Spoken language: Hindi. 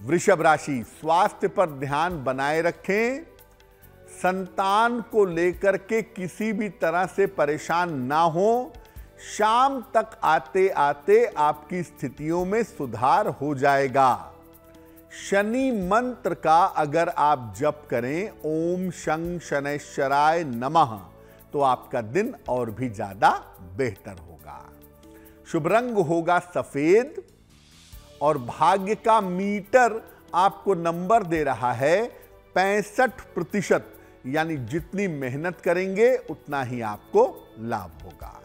वृषभ राशि, स्वास्थ्य पर ध्यान बनाए रखें। संतान को लेकर के किसी भी तरह से परेशान ना हो। शाम तक आते आते आपकी स्थितियों में सुधार हो जाएगा। शनि मंत्र का अगर आप जप करें, ओम शं शनैश्वराय नमः तो आपका दिन और भी ज़्यादा बेहतर होगा। शुभ रंग होगा सफ़ेद और भाग्य का मीटर आपको नंबर दे रहा है पैंसठ प्रतिशत। यानी जितनी मेहनत करेंगे, उतना ही आपको लाभ होगा।